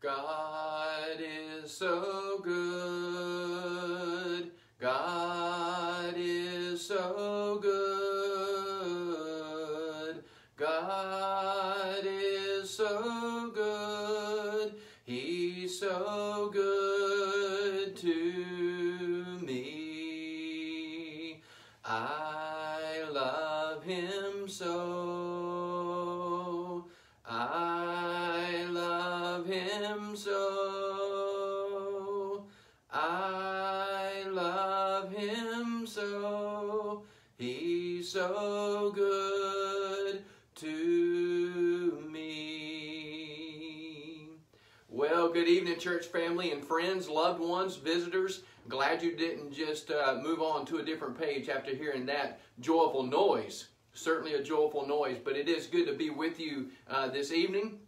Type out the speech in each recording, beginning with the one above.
God is so good. God family and friends, loved ones, visitors. Glad you didn't just uh, move on to a different page after hearing that joyful noise. Certainly a joyful noise, but it is good to be with you uh, this evening.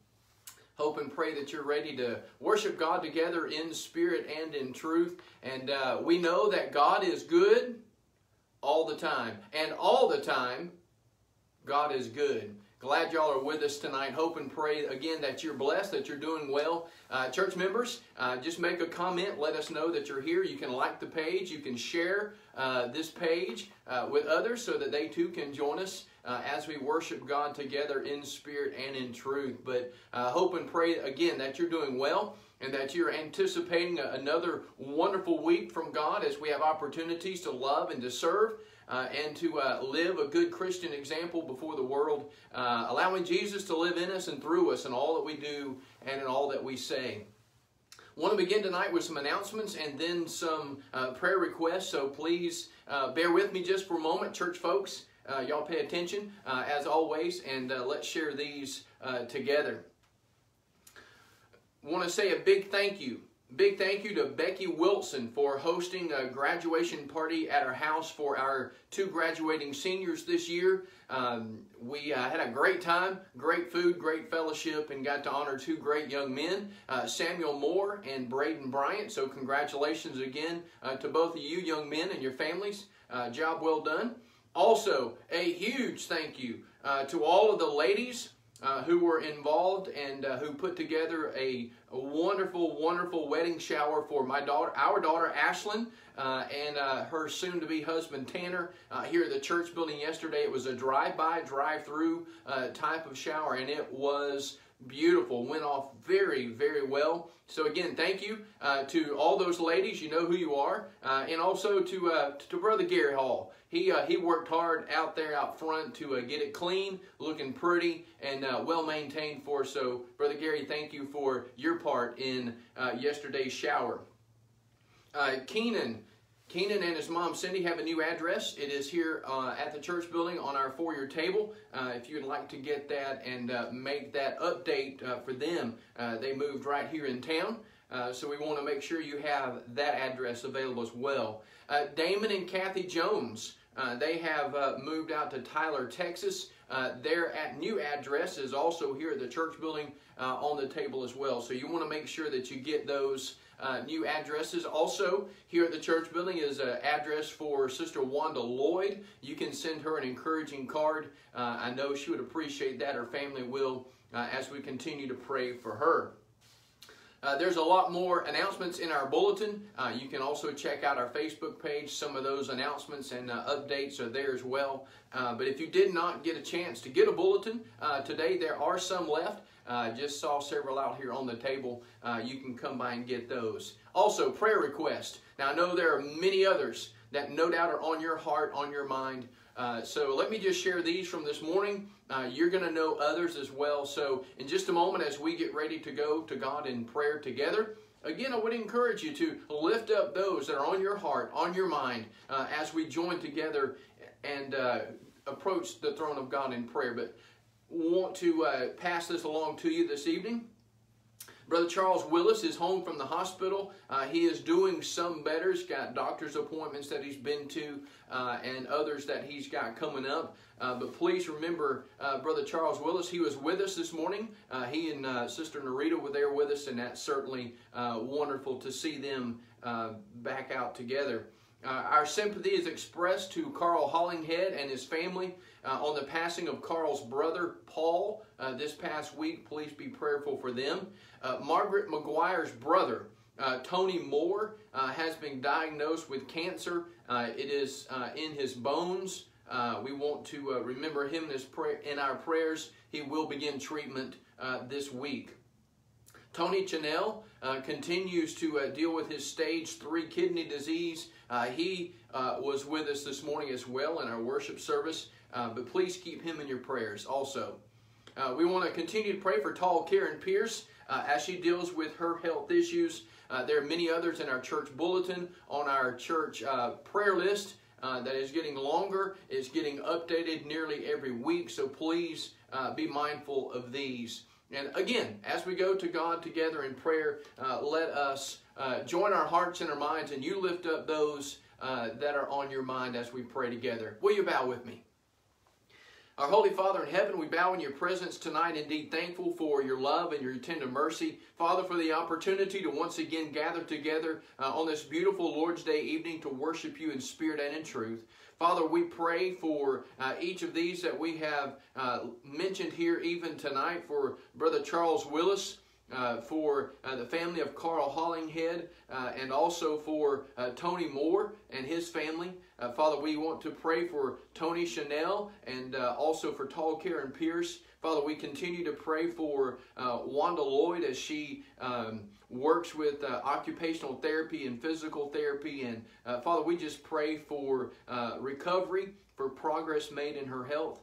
Hope and pray that you're ready to worship God together in spirit and in truth. And uh, we know that God is good all the time. And all the time, God is good. Glad y'all are with us tonight. Hope and pray again that you're blessed, that you're doing well. Uh, church members, uh, just make a comment. Let us know that you're here. You can like the page. You can share uh, this page uh, with others so that they too can join us uh, as we worship God together in spirit and in truth. But uh, hope and pray again that you're doing well and that you're anticipating another wonderful week from God as we have opportunities to love and to serve uh, and to uh, live a good Christian example before the world, uh, allowing Jesus to live in us and through us in all that we do and in all that we say. Want to begin tonight with some announcements and then some uh, prayer requests, so please uh, bear with me just for a moment, church folks. Uh, y'all pay attention as always, and let's share these together. Want to say a big thank you Big thank you to Becky Wilson for hosting a graduation party at our house for our two graduating seniors this year. Um, we uh, had a great time, great food, great fellowship, and got to honor two great young men, uh, Samuel Moore and Braden Bryant. So congratulations again uh, to both of you young men and your families. Uh, job well done. Also, a huge thank you uh, to all of the ladies uh, who were involved and uh, who put together a, a, wonderful, wonderful wedding shower for my daughter, our daughter Ashlyn, uh, and uh, her soon-to-be husband Tanner uh, here at the church building yesterday. It was a drive-by, drive-through type of shower, and it was beautiful. Went off very, very well. So again, thank you uh, to all those ladies. You know who you are, uh, and also to uh, to Brother Gary Hall. He uh, he worked hard out there out front to uh, get it clean, looking pretty, and uh, well maintained for. So, Brother Gary, thank you for your part in yesterday's shower. Keenan Keenan and his mom Cindy have a new address. It is here uh, at the church building on our foyer table. Uh, if you'd like to get that and uh, make that update uh, for them, uh, they moved right here in town. Uh, so we want to make sure you have that address available as well. Damon and Kathy Jones, they have moved out to Tyler, Texas. their new address is also here at the church building on the table as well. So you want to make sure that you get those uh, new addresses. Also, here at the church building is an address for Sister Wanda Lloyd. You can send her an encouraging card. Uh, I know she would appreciate that. Her family will uh, as we continue to pray for her. Uh, there's a lot more announcements in our bulletin. Uh, you can also check out our Facebook page. Some of those announcements and uh, updates are there as well. Uh, but if you did not get a chance to get a bulletin uh, today, there are some left. Just saw several out here on the table. You can come by and get those. Also, prayer request. Now, I know there are many others that no doubt are on your heart, on your mind. Uh, so let me just share these from this morning. Uh, you're going to know others as well. So in just a moment, as we get ready to go to God in prayer together, again, I would encourage you to lift up those that are on your heart, on your mind, uh, as we join together and uh, approach the throne of God in prayer. But want to uh, pass this along to you this evening. Brother Charles Willis is home from the hospital. Uh, he is doing some better. He's got doctor's appointments that he's been to uh, and others that he's got coming up. Uh, but please remember uh, Brother Charles Willis. He was with us this morning. Uh, he and uh, Sister Narita were there with us, and that's certainly wonderful to see them back out together. Our sympathy is expressed to Carl Hollinghead and his family uh, on the passing of Carl's brother, Paul, uh, this past week. Please be prayerful for them. Uh, Margaret McGuire's brother, uh, Tony Moore, uh, has been diagnosed with cancer. it is in his bones. we want to remember him in, in, our prayers. He will begin treatment this week. Tony Chanel uh, continues to uh, deal with his stage three kidney disease. Uh, he was with us this morning as well in our worship service. Uh, but please keep him in your prayers also. Uh, we want to continue to pray for tall Karen Pierce uh, as she deals with her health issues. Uh, there are many others in our church bulletin, on our church uh, prayer list uh, that is getting longer. It's getting updated nearly every week, so please be mindful of these. And again, as we go to God together in prayer, let us join our hearts and our minds, and you lift up those that are on your mind as we pray together. Will you bow with me? Our Holy Father in heaven, we bow in your presence tonight, indeed thankful for your love and your tender mercy. Father, for the opportunity to once again gather together uh, on this beautiful Lord's Day evening to worship you in spirit and in truth. Father, we pray for uh, each of these that we have uh, mentioned here even tonight for Brother Charles Willis. Uh, for uh, the family of Carl Hollinghead uh, and also for uh, Tony Moore and his family. Uh, Father, we want to pray for Tony Chanel and uh, also for Tall Karen Pierce. Father, we continue to pray for uh, Wanda Lloyd as she um, works with uh, occupational therapy and physical therapy. And uh, Father, we just pray for uh, recovery, for progress made in her health.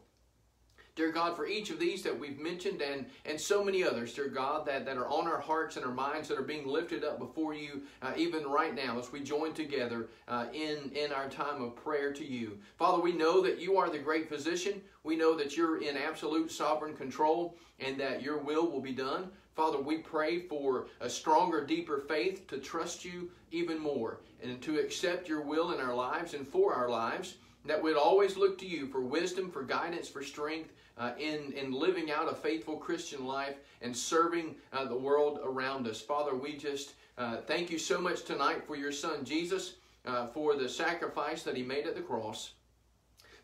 Dear God, for each of these that we've mentioned and, and so many others, dear God, that, that are on our hearts and our minds that are being lifted up before you uh, even right now as we join together uh, in, in our time of prayer to you. Father, we know that you are the great physician. We know that you're in absolute sovereign control and that your will will be done. Father, we pray for a stronger, deeper faith to trust you even more and to accept your will in our lives and for our lives that we'd always look to you for wisdom, for guidance, for strength, uh, in, in living out a faithful Christian life and serving uh, the world around us. Father, we just uh, thank you so much tonight for your son Jesus, uh, for the sacrifice that he made at the cross.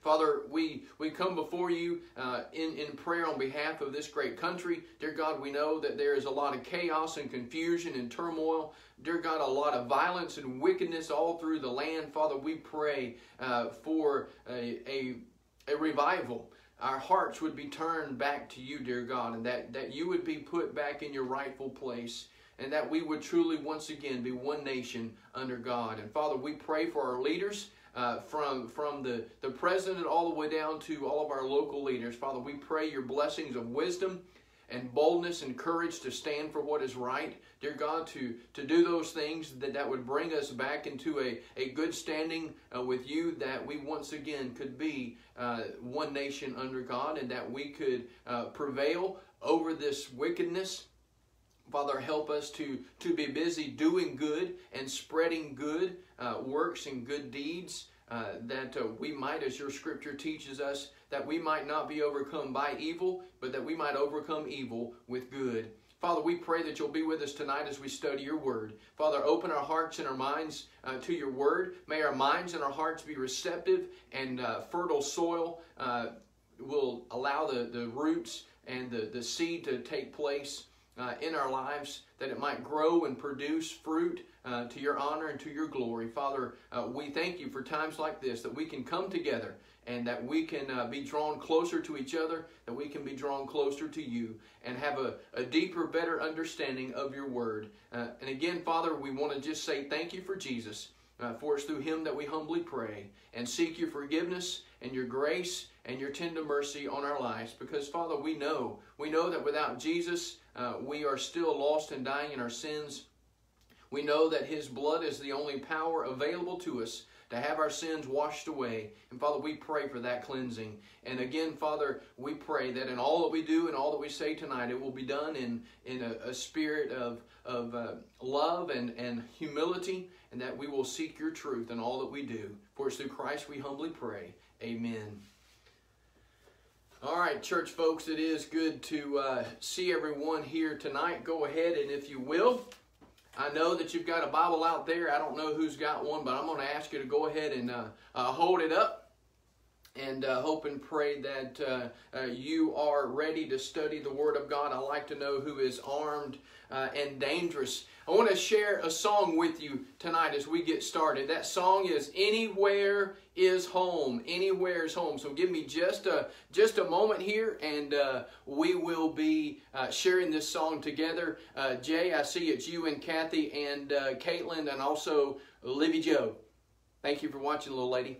Father, we, we come before you uh, in, in prayer on behalf of this great country. Dear God, we know that there is a lot of chaos and confusion and turmoil. Dear God, a lot of violence and wickedness all through the land. Father, we pray uh, for a, a, a revival our hearts would be turned back to you, dear God, and that, that you would be put back in your rightful place, and that we would truly once again be one nation under God. And Father, we pray for our leaders. Uh, from from the, the president all the way down to all of our local leaders. Father, we pray your blessings of wisdom and boldness and courage to stand for what is right. Dear God, to, to do those things that, that would bring us back into a, a good standing uh, with you, that we once again could be uh, one nation under God and that we could uh, prevail over this wickedness. Father, help us to, to be busy doing good and spreading good uh, works and good deeds. Uh, that uh, we might, as your scripture teaches us, that we might not be overcome by evil, but that we might overcome evil with good. Father, we pray that you'll be with us tonight as we study your word. Father, open our hearts and our minds uh, to your word. May our minds and our hearts be receptive and uh, fertile soil uh, will allow the, the roots and the, the seed to take place uh, in our lives, that it might grow and produce fruit uh, to your honor and to your glory. Father, uh, we thank you for times like this that we can come together and that we can uh, be drawn closer to each other, that we can be drawn closer to you, and have a, a deeper, better understanding of your word. Uh, and again, Father, we want to just say thank you for Jesus, uh, for it's through him that we humbly pray and seek your forgiveness and your grace and your tender mercy on our lives. Because, Father, we know, we know that without Jesus, uh, we are still lost and dying in our sins. We know that his blood is the only power available to us to have our sins washed away. And Father, we pray for that cleansing. And again, Father, we pray that in all that we do and all that we say tonight, it will be done in, in a, a spirit of, of uh, love and, and humility, and that we will seek your truth in all that we do. For it's through Christ we humbly pray. Amen. All right, church folks, it is good to uh, see everyone here tonight. Go ahead and, if you will, I know that you've got a Bible out there. I don't know who's got one, but I'm going to ask you to go ahead and uh, uh, hold it up and uh, hope and pray that uh, uh, you are ready to study the Word of God. I like to know who is armed uh, and dangerous. I want to share a song with you tonight as we get started. That song is "Anywhere Is Home." Anywhere is home. So give me just a just a moment here, and uh, we will be uh, sharing this song together. Jay, I see it's you and Kathy and Caitlin, and also Livy Joe. Thank you for watching, little lady.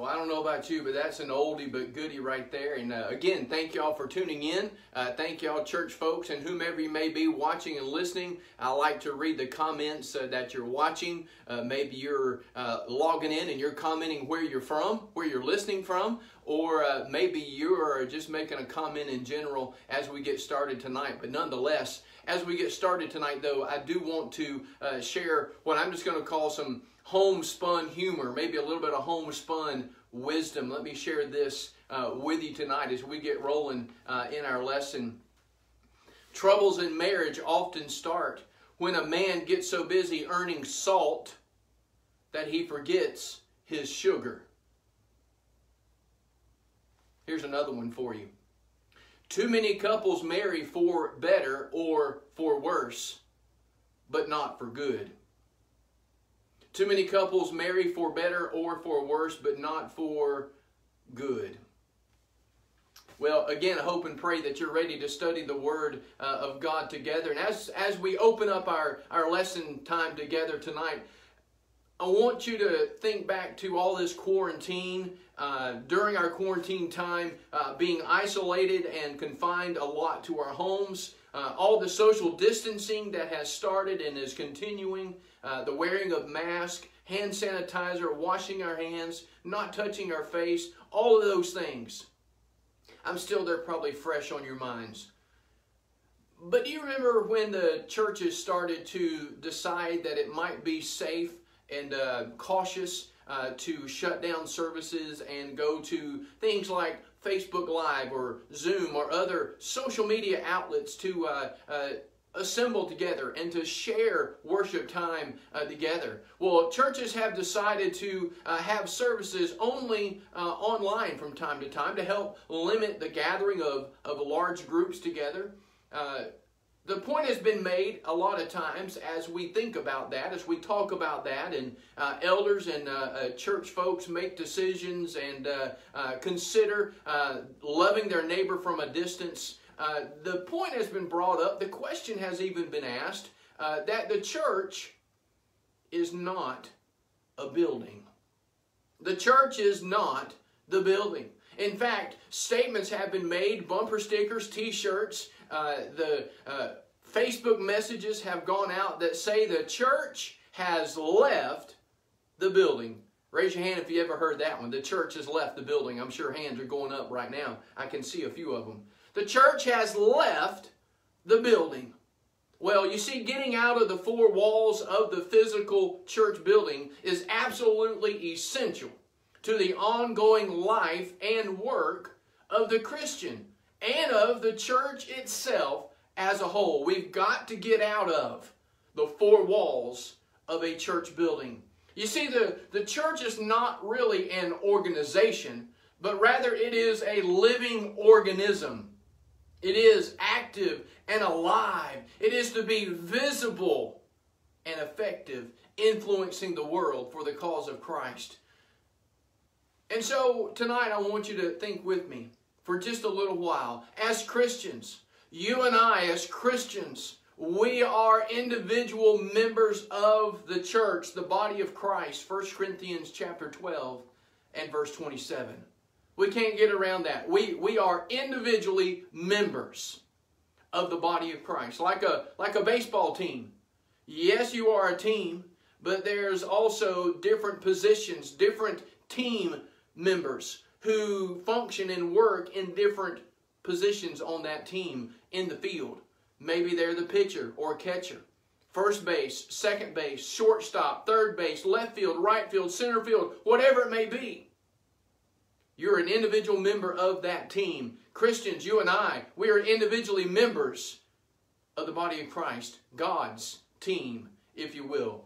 Well, I don't know about you, but that's an oldie but goodie right there. And uh, again, thank y'all for tuning in. Uh, thank y'all, church folks, and whomever you may be watching and listening. I like to read the comments uh, that you're watching. Uh, maybe you're uh, logging in and you're commenting where you're from, where you're listening from, or uh, maybe you're just making a comment in general as we get started tonight. But nonetheless, as we get started tonight, though, I do want to share what I'm just going to call some homespun humor, maybe a little bit of homespun wisdom. Let me share this uh, with you tonight as we get rolling uh, in our lesson. Troubles in marriage often start when a man gets so busy earning salt that he forgets his sugar. Here's another one for you. Too many couples marry for better or for worse, but not for good. Too many couples marry for better or for worse, but not for good. Well, again, I hope and pray that you're ready to study the Word uh, of God together. And as, as we open up our, our lesson time together tonight, I want you to think back to all this quarantine, uh, during our quarantine time, uh, being isolated and confined a lot to our homes, uh, all the social distancing that has started and is continuing, uh, the wearing of masks, hand sanitizer, washing our hands, not touching our face, all of those things. I'm still there probably fresh on your minds. But do you remember when the churches started to decide that it might be safe and uh, cautious uh, to shut down services and go to things like Facebook Live or Zoom or other social media outlets to uh, uh assemble together and to share worship time uh, together. Well, churches have decided to uh, have services only uh, online from time to time to help limit the gathering of, of large groups together. Uh, the point has been made a lot of times as we think about that, as we talk about that, and uh, elders and uh, church folks make decisions and consider loving their neighbor from a distance uh, the point has been brought up, the question has even been asked, uh, that the church is not a building. The church is not the building. In fact, statements have been made, bumper stickers, t-shirts, uh, the uh, Facebook messages have gone out that say the church has left the building. Raise your hand if you ever heard that one. The church has left the building. I'm sure hands are going up right now. I can see a few of them. The church has left the building. Well, you see, getting out of the four walls of the physical church building is absolutely essential to the ongoing life and work of the Christian and of the church itself as a whole. We've got to get out of the four walls of a church building. You see, the, the church is not really an organization, but rather it is a living organism it is active and alive. It is to be visible and effective, influencing the world for the cause of Christ. And so tonight I want you to think with me for just a little while. As Christians, you and I as Christians, we are individual members of the church, the body of Christ. 1 Corinthians chapter 12 and verse 27. We can't get around that. We, we are individually members of the body of Christ, like a, like a baseball team. Yes, you are a team, but there's also different positions, different team members who function and work in different positions on that team in the field. Maybe they're the pitcher or catcher, first base, second base, shortstop, third base, left field, right field, center field, whatever it may be. You're an individual member of that team. Christians, you and I, we are individually members of the body of Christ, God's team, if you will.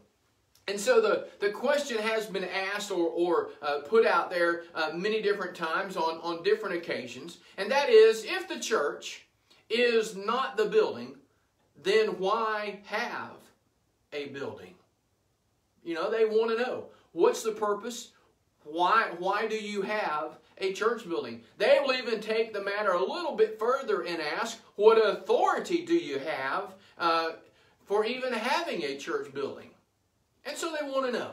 And so the, the question has been asked or, or uh, put out there uh, many different times on, on different occasions, and that is if the church is not the building, then why have a building? You know, they want to know what's the purpose? Why, why do you have a church building. They will even take the matter a little bit further and ask, what authority do you have uh, for even having a church building? And so they want to know.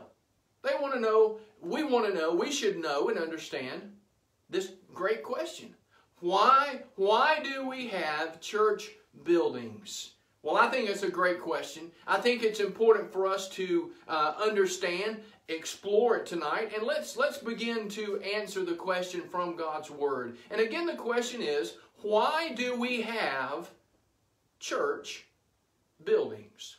They want to know we want to know, we should know and understand this great question. Why, why do we have church buildings? Well, I think it's a great question. I think it's important for us to uh, understand, explore it tonight, and let's let's begin to answer the question from God's Word. And again, the question is, why do we have church buildings?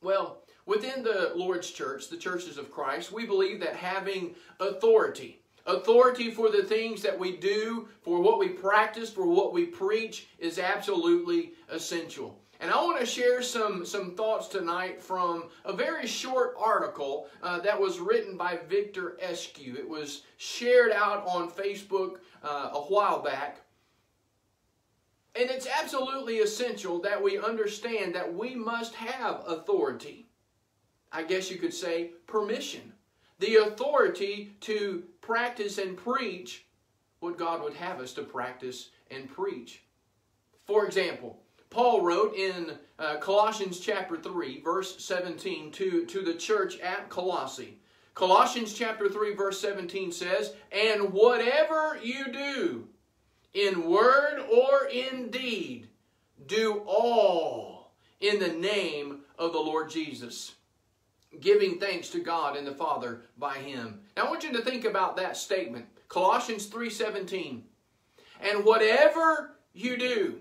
Well, within the Lord's church, the churches of Christ, we believe that having authority, authority for the things that we do, for what we practice, for what we preach, is absolutely essential. And I want to share some, some thoughts tonight from a very short article uh, that was written by Victor Eskew. It was shared out on Facebook uh, a while back. And it's absolutely essential that we understand that we must have authority. I guess you could say permission. The authority to practice and preach what God would have us to practice and preach. For example, Paul wrote in uh, Colossians chapter 3, verse 17, to, to the church at Colossae. Colossians chapter 3, verse 17 says, And whatever you do, in word or in deed, do all in the name of the Lord Jesus, giving thanks to God and the Father by him. Now I want you to think about that statement. Colossians 3:17. And whatever you do,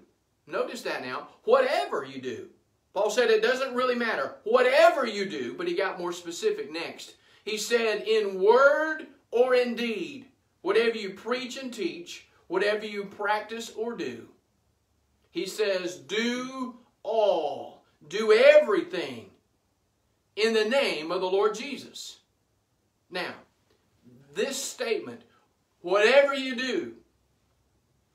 Notice that now. Whatever you do. Paul said it doesn't really matter. Whatever you do, but he got more specific next. He said, in word or in deed, whatever you preach and teach, whatever you practice or do. He says, do all, do everything in the name of the Lord Jesus. Now, this statement, whatever you do,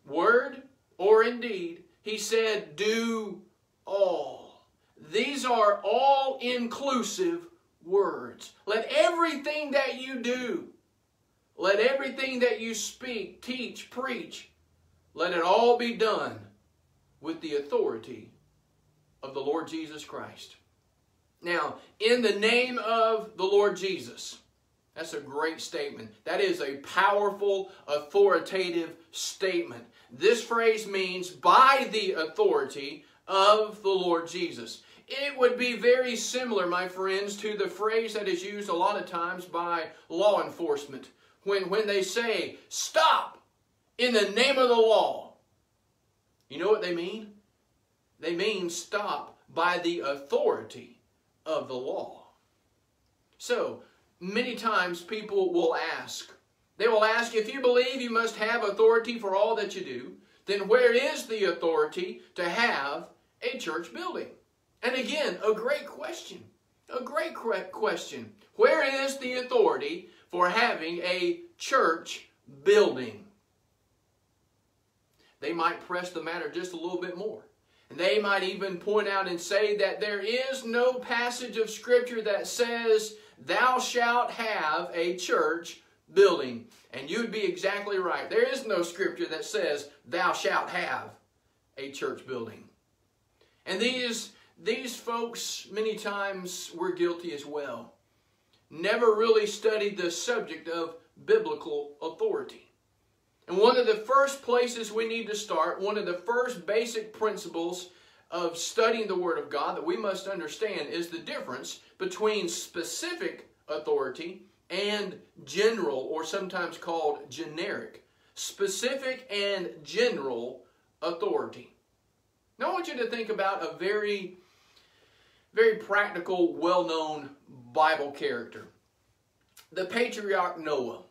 word or indeed, he said, do all. These are all inclusive words. Let everything that you do, let everything that you speak, teach, preach, let it all be done with the authority of the Lord Jesus Christ. Now, in the name of the Lord Jesus, that's a great statement. That is a powerful, authoritative statement. This phrase means by the authority of the Lord Jesus. It would be very similar, my friends, to the phrase that is used a lot of times by law enforcement when, when they say, stop in the name of the law. You know what they mean? They mean stop by the authority of the law. So, many times people will ask, they will ask, if you believe you must have authority for all that you do, then where is the authority to have a church building? And again, a great question. A great question. Where is the authority for having a church building? They might press the matter just a little bit more. They might even point out and say that there is no passage of Scripture that says, Thou shalt have a church building. And you'd be exactly right. There is no scripture that says, thou shalt have a church building. And these, these folks, many times, were guilty as well. Never really studied the subject of biblical authority. And one of the first places we need to start, one of the first basic principles of studying the Word of God that we must understand is the difference between specific authority and general, or sometimes called generic. Specific and general authority. Now I want you to think about a very, very practical, well-known Bible character. The patriarch Noah.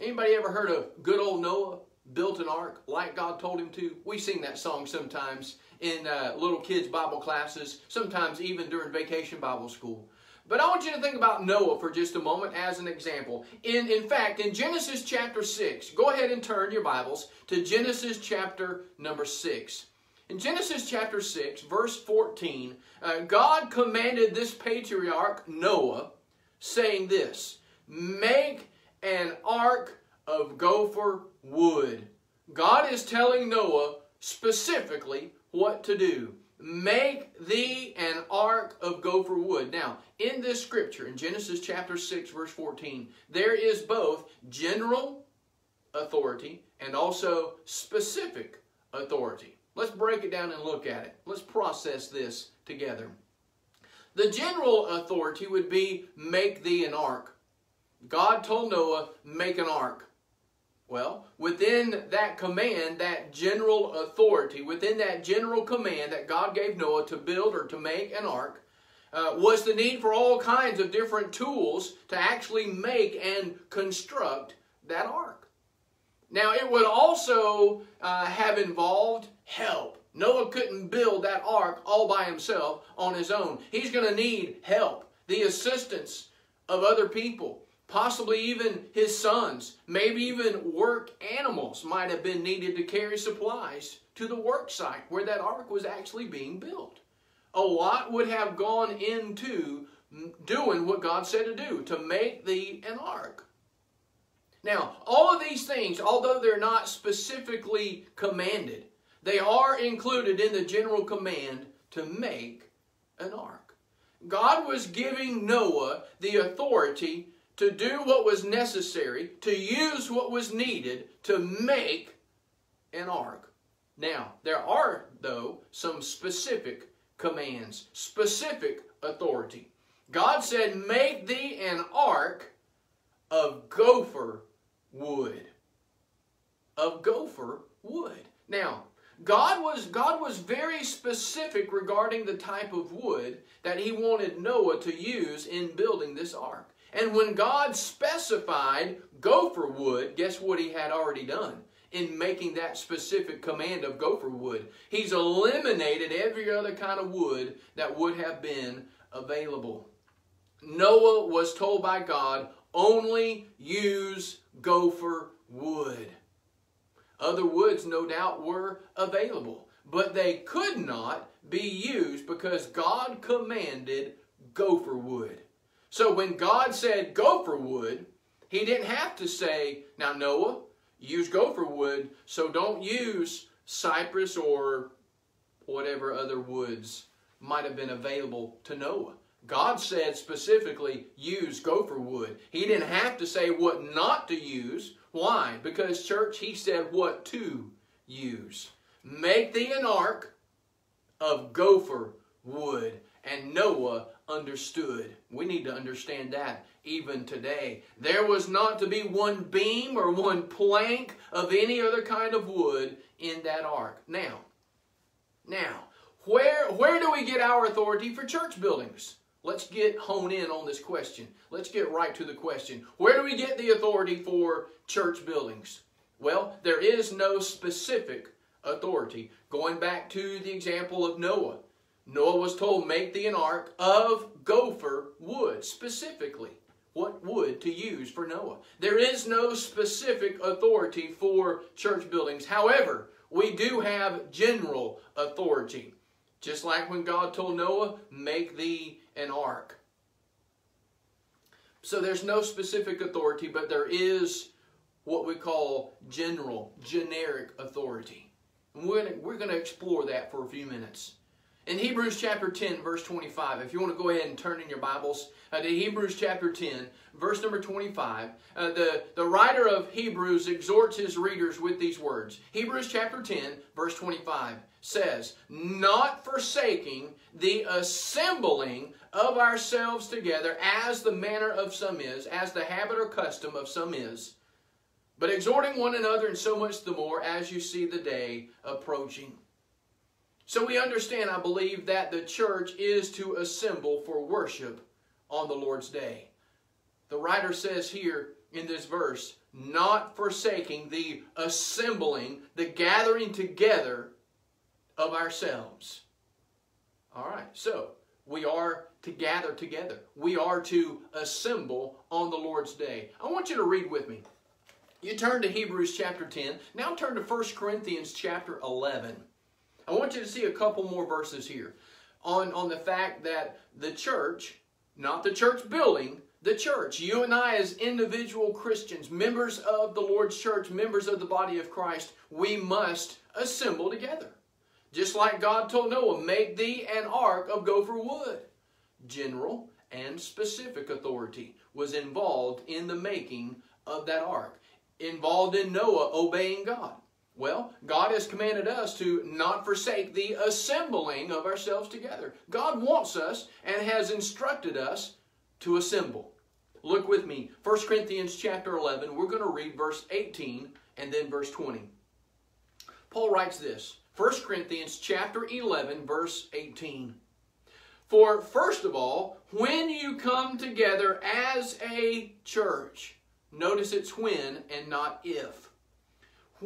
Anybody ever heard of good old Noah? Built an ark like God told him to. We sing that song sometimes in uh, little kids' Bible classes, sometimes even during vacation Bible school. But I want you to think about Noah for just a moment as an example. In, in fact, in Genesis chapter 6, go ahead and turn your Bibles to Genesis chapter number 6. In Genesis chapter 6, verse 14, uh, God commanded this patriarch, Noah, saying this, Make an ark of gopher wood. God is telling Noah specifically what to do. Make thee an ark of gopher wood. Now, in this scripture, in Genesis chapter 6, verse 14, there is both general authority and also specific authority. Let's break it down and look at it. Let's process this together. The general authority would be make thee an ark. God told Noah, make an ark. Well, within that command, that general authority, within that general command that God gave Noah to build or to make an ark, uh, was the need for all kinds of different tools to actually make and construct that ark. Now, it would also uh, have involved help. Noah couldn't build that ark all by himself on his own. He's going to need help, the assistance of other people possibly even his sons, maybe even work animals might have been needed to carry supplies to the work site where that ark was actually being built. A lot would have gone into doing what God said to do, to make thee an ark. Now, all of these things, although they're not specifically commanded, they are included in the general command to make an ark. God was giving Noah the authority to do what was necessary, to use what was needed to make an ark. Now, there are, though, some specific commands, specific authority. God said, Make thee an ark of gopher wood. Of gopher wood. Now, God was, God was very specific regarding the type of wood that he wanted Noah to use in building this ark. And when God specified gopher wood, guess what he had already done? in making that specific command of gopher wood. He's eliminated every other kind of wood that would have been available. Noah was told by God, only use gopher wood. Other woods, no doubt, were available, but they could not be used because God commanded gopher wood. So when God said gopher wood, he didn't have to say, now Noah, use gopher wood, so don't use cypress or whatever other woods might have been available to Noah. God said specifically, use gopher wood. He didn't have to say what not to use. Why? Because, church, he said what to use. Make thee an ark of gopher wood. And Noah understood. We need to understand that even today. There was not to be one beam or one plank of any other kind of wood in that ark. Now, now, where, where do we get our authority for church buildings? Let's get hone in on this question. Let's get right to the question. Where do we get the authority for church buildings? Well, there is no specific authority. Going back to the example of Noah, Noah was told, make thee an ark of gopher wood, specifically. What wood to use for Noah. There is no specific authority for church buildings. However, we do have general authority. Just like when God told Noah, make thee an ark. So there's no specific authority, but there is what we call general, generic authority. And we're going to explore that for a few minutes. In Hebrews chapter 10, verse 25, if you want to go ahead and turn in your Bibles uh, to Hebrews chapter 10, verse number 25, uh, the, the writer of Hebrews exhorts his readers with these words. Hebrews chapter 10, verse 25 says, Not forsaking the assembling of ourselves together as the manner of some is, as the habit or custom of some is, but exhorting one another, and so much the more as you see the day approaching. So we understand, I believe, that the church is to assemble for worship on the Lord's day. The writer says here in this verse, not forsaking the assembling, the gathering together of ourselves. All right, so we are to gather together. We are to assemble on the Lord's day. I want you to read with me. You turn to Hebrews chapter 10. Now turn to 1 Corinthians chapter 11. I want you to see a couple more verses here on, on the fact that the church, not the church building, the church, you and I as individual Christians, members of the Lord's church, members of the body of Christ, we must assemble together. Just like God told Noah, make thee an ark of gopher wood. General and specific authority was involved in the making of that ark, involved in Noah obeying God. Well, God has commanded us to not forsake the assembling of ourselves together. God wants us and has instructed us to assemble. Look with me, 1 Corinthians chapter 11. We're going to read verse 18 and then verse 20. Paul writes this, 1 Corinthians chapter 11 verse 18. For first of all, when you come together as a church, notice it's when and not if.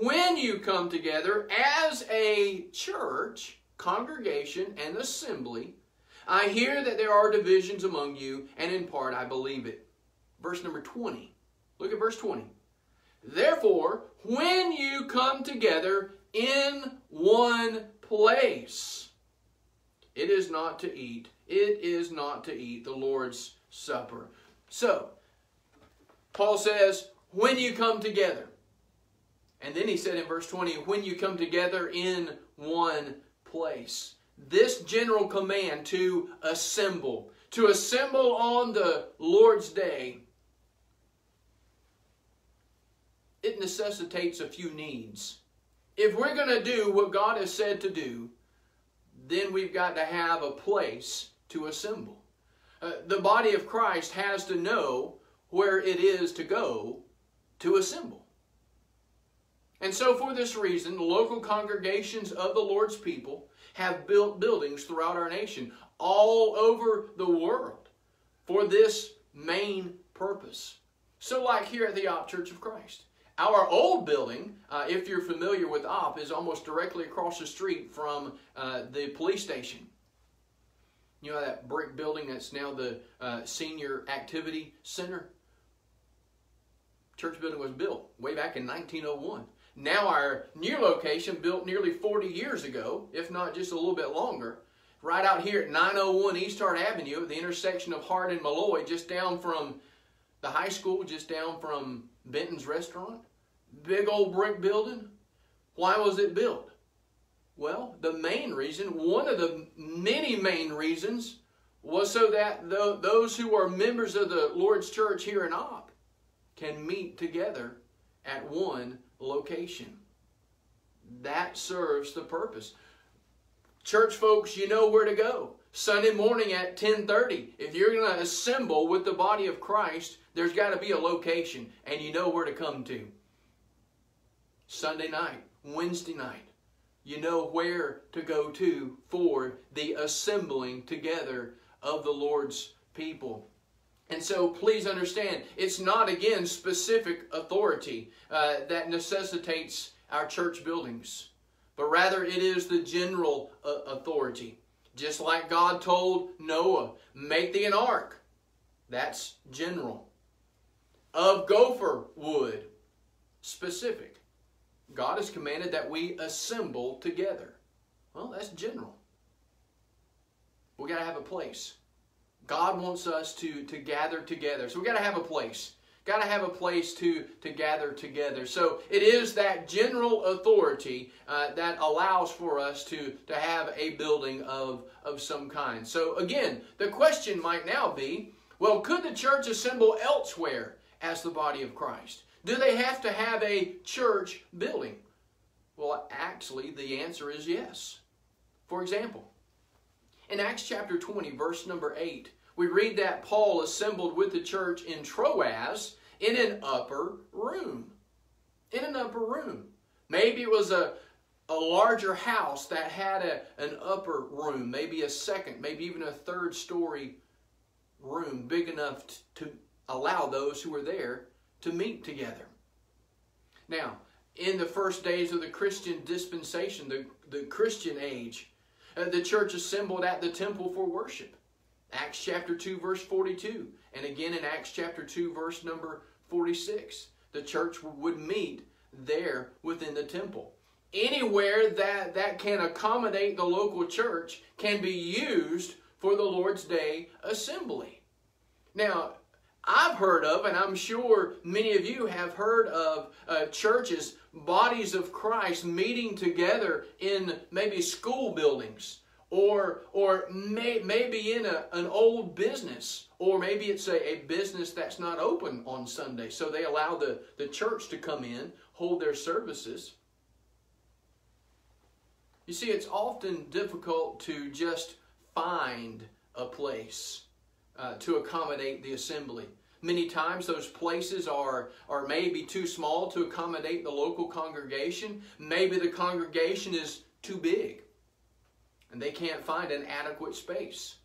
When you come together as a church, congregation, and assembly, I hear that there are divisions among you, and in part I believe it. Verse number 20. Look at verse 20. Therefore, when you come together in one place, it is not to eat. It is not to eat the Lord's Supper. So, Paul says, when you come together. And then he said in verse 20, when you come together in one place. This general command to assemble, to assemble on the Lord's day, it necessitates a few needs. If we're going to do what God has said to do, then we've got to have a place to assemble. Uh, the body of Christ has to know where it is to go to assemble. And so, for this reason, the local congregations of the Lord's people have built buildings throughout our nation, all over the world, for this main purpose. So, like here at the Opp Church of Christ, our old building, uh, if you're familiar with Opp, is almost directly across the street from uh, the police station. You know that brick building that's now the uh, Senior Activity Center? Church building was built way back in 1901. Now our new location, built nearly 40 years ago, if not just a little bit longer, right out here at 901 East Hart Avenue, at the intersection of Hart and Malloy, just down from the high school, just down from Benton's Restaurant. Big old brick building. Why was it built? Well, the main reason, one of the many main reasons, was so that the, those who are members of the Lord's church here in Opp can meet together at one location. That serves the purpose. Church folks, you know where to go. Sunday morning at 10:30. If you're going to assemble with the body of Christ, there's got to be a location and you know where to come to. Sunday night, Wednesday night, you know where to go to for the assembling together of the Lord's people. And so please understand, it's not again specific authority uh, that necessitates our church buildings, but rather it is the general uh, authority. Just like God told Noah, make thee an ark. That's general. Of gopher wood, specific. God has commanded that we assemble together. Well, that's general. We got to have a place. God wants us to, to gather together. So we got to have a place. Got to have a place to, to gather together. So it is that general authority uh, that allows for us to, to have a building of, of some kind. So again, the question might now be, well, could the church assemble elsewhere as the body of Christ? Do they have to have a church building? Well, actually, the answer is yes. For example, in Acts chapter 20, verse number 8, we read that Paul assembled with the church in Troas in an upper room. In an upper room. Maybe it was a, a larger house that had a, an upper room, maybe a second, maybe even a third story room big enough to allow those who were there to meet together. Now, in the first days of the Christian dispensation, the, the Christian age, uh, the church assembled at the temple for worship. Acts chapter 2, verse 42. And again in Acts chapter 2, verse number 46. The church would meet there within the temple. Anywhere that, that can accommodate the local church can be used for the Lord's Day assembly. Now, I've heard of, and I'm sure many of you have heard of uh, churches, bodies of Christ meeting together in maybe school buildings or or may, maybe in a, an old business or maybe it's a, a business that's not open on sunday so they allow the, the church to come in hold their services. You see it's often difficult to just find a place uh, to accommodate the assembly. Many times those places are are maybe too small to accommodate the local congregation. Maybe the congregation is too big and they can't find an adequate space.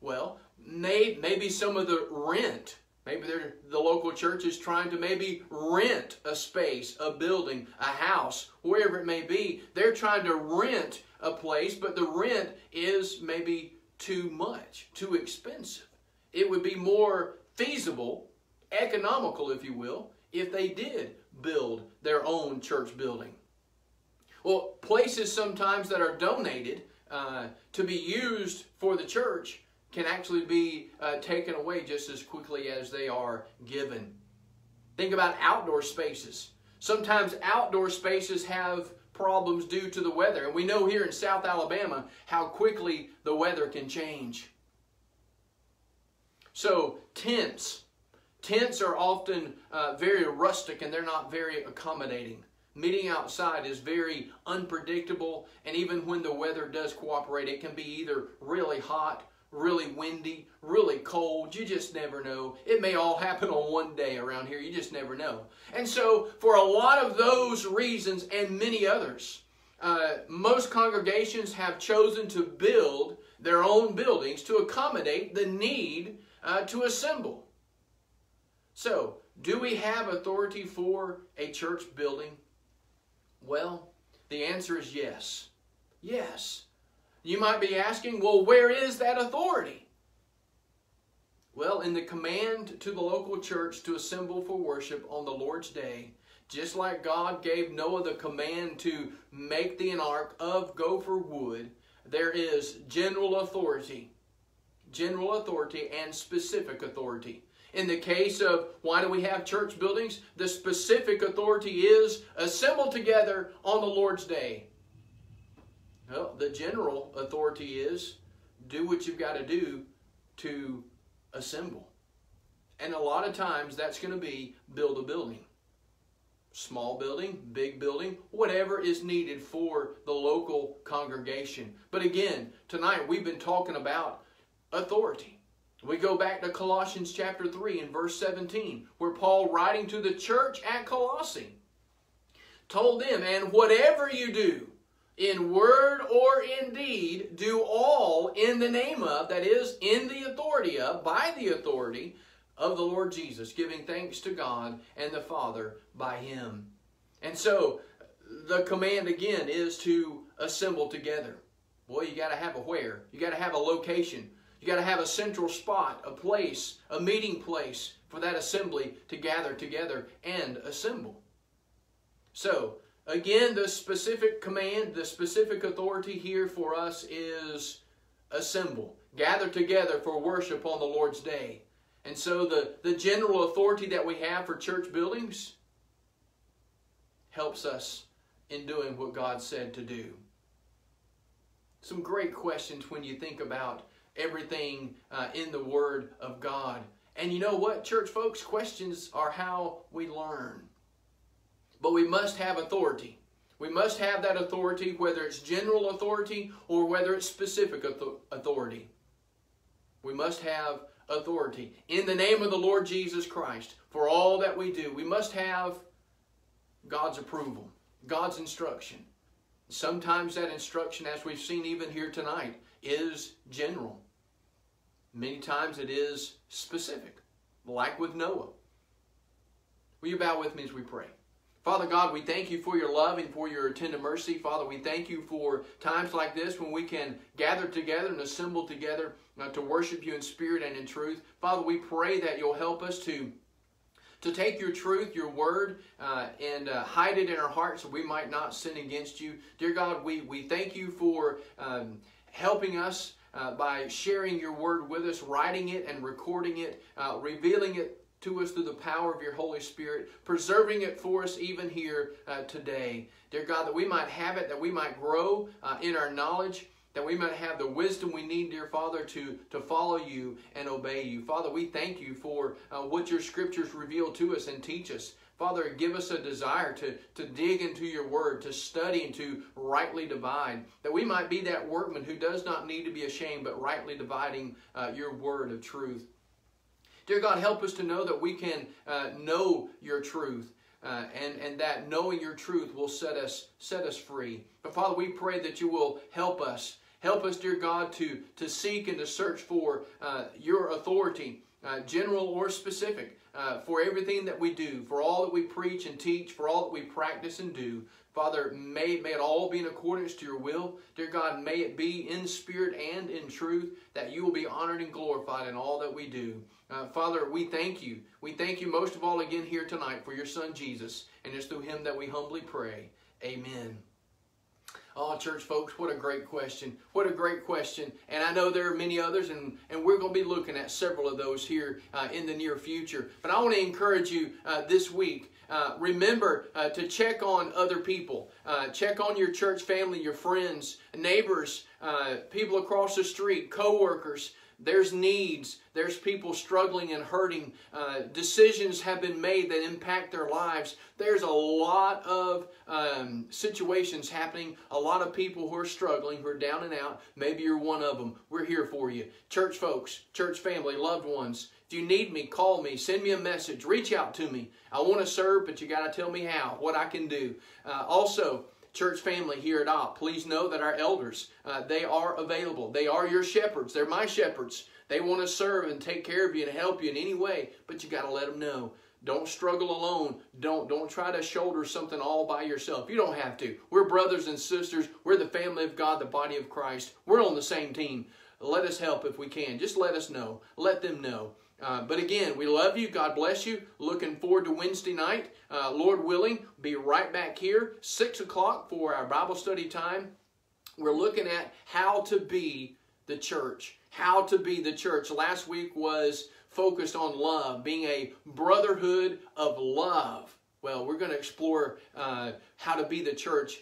Well, may, maybe some of the rent, maybe the local church is trying to maybe rent a space, a building, a house, wherever it may be. They're trying to rent a place, but the rent is maybe too much, too expensive. It would be more feasible, economical, if you will, if they did build their own church building. Well, places sometimes that are donated uh, to be used for the church can actually be uh, taken away just as quickly as they are given. Think about outdoor spaces. Sometimes outdoor spaces have problems due to the weather. And we know here in South Alabama how quickly the weather can change. So, tents. Tents are often uh, very rustic and they're not very accommodating. Meeting outside is very unpredictable, and even when the weather does cooperate, it can be either really hot, really windy, really cold. You just never know. It may all happen on one day around here. You just never know. And so, for a lot of those reasons and many others, uh, most congregations have chosen to build their own buildings to accommodate the need uh, to assemble. So, do we have authority for a church building? Well, the answer is yes. Yes. You might be asking, well, where is that authority? Well, in the command to the local church to assemble for worship on the Lord's day, just like God gave Noah the command to make the ark of gopher wood, there is general authority, general authority and specific authority. In the case of why do we have church buildings, the specific authority is assemble together on the Lord's day. Well, the general authority is do what you've got to do to assemble. And a lot of times that's going to be build a building. Small building, big building, whatever is needed for the local congregation. But again, tonight we've been talking about authority. We go back to Colossians chapter 3 and verse 17, where Paul, writing to the church at Colossae, told them, And whatever you do, in word or in deed, do all in the name of, that is, in the authority of, by the authority of the Lord Jesus, giving thanks to God and the Father by Him. And so, the command again is to assemble together. Boy, you got to have a where. You got to have a location. You got to have a central spot, a place, a meeting place for that assembly to gather together and assemble. So, again, the specific command, the specific authority here for us is assemble. Gather together for worship on the Lord's day. And so the, the general authority that we have for church buildings helps us in doing what God said to do. Some great questions when you think about everything uh, in the Word of God. And you know what, church folks? Questions are how we learn. But we must have authority. We must have that authority, whether it's general authority or whether it's specific authority. We must have authority in the name of the Lord Jesus Christ for all that we do. We must have God's approval, God's instruction. Sometimes that instruction, as we've seen even here tonight, is general. Many times it is specific, like with Noah. Will you bow with me as we pray? Father God, we thank you for your love and for your tender mercy. Father, we thank you for times like this when we can gather together and assemble together uh, to worship you in spirit and in truth. Father, we pray that you'll help us to to take your truth, your word, uh, and uh, hide it in our hearts so we might not sin against you. Dear God, we, we thank you for um, helping us uh, by sharing your word with us, writing it and recording it, uh, revealing it to us through the power of your Holy Spirit, preserving it for us even here uh, today. Dear God, that we might have it, that we might grow uh, in our knowledge, that we might have the wisdom we need, dear Father, to, to follow you and obey you. Father, we thank you for uh, what your scriptures reveal to us and teach us. Father, give us a desire to, to dig into your word, to study and to rightly divide, that we might be that workman who does not need to be ashamed, but rightly dividing uh, your word of truth. Dear God, help us to know that we can uh, know your truth. Uh, and, and that knowing your truth will set us set us free. But Father, we pray that you will help us. Help us, dear God, to, to seek and to search for uh, your authority, uh, general or specific, uh, for everything that we do, for all that we preach and teach, for all that we practice and do. Father, may, may it all be in accordance to your will. Dear God, may it be in spirit and in truth that you will be honored and glorified in all that we do. Uh, Father, we thank you. We thank you most of all again here tonight for your Son Jesus, and it's through him that we humbly pray. Amen. Oh, church folks, what a great question. What a great question. And I know there are many others, and, and we're going to be looking at several of those here uh, in the near future. But I want to encourage you uh, this week uh, remember uh, to check on other people. Uh, check on your church family, your friends, neighbors, uh, people across the street, co-workers. There's needs. There's people struggling and hurting. Uh, decisions have been made that impact their lives. There's a lot of um, situations happening. A lot of people who are struggling, who are down and out. Maybe you're one of them. We're here for you. Church folks, church family, loved ones. If you need me, call me, send me a message, reach out to me. I want to serve, but you got to tell me how, what I can do. Uh, also, church family here at Opp, please know that our elders, uh, they are available. They are your shepherds. They're my shepherds. They want to serve and take care of you and help you in any way, but you got to let them know. Don't struggle alone. Don't don't try to shoulder something all by yourself. You don't have to. We're brothers and sisters. We're the family of God, the body of Christ. We're on the same team. Let us help if we can. Just let us know. Let them know. Uh, but again, we love you. God bless you. Looking forward to Wednesday night. Uh, Lord willing, be right back here, 6 o'clock for our Bible study time. We're looking at how to be the church. How to be the church. Last week was focused on love, being a brotherhood of love. Well, we're going to explore uh, how to be the church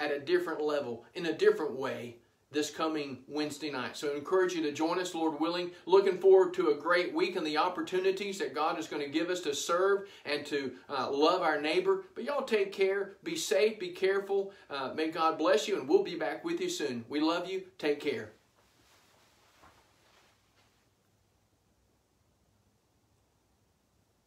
at a different level, in a different way this coming Wednesday night. So I encourage you to join us, Lord willing. Looking forward to a great week and the opportunities that God is going to give us to serve and to uh, love our neighbor. But y'all take care. Be safe. Be careful. Uh, may God bless you, and we'll be back with you soon. We love you. Take care.